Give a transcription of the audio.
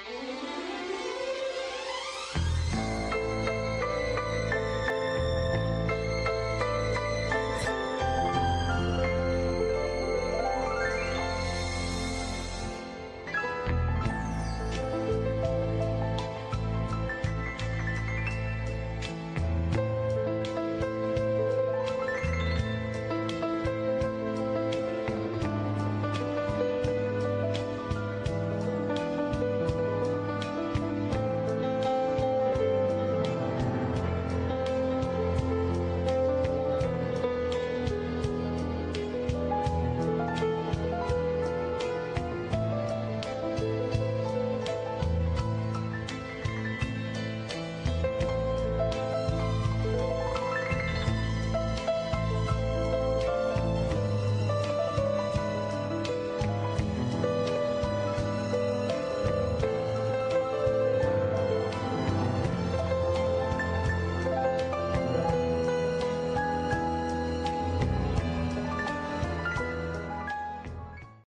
Ooh.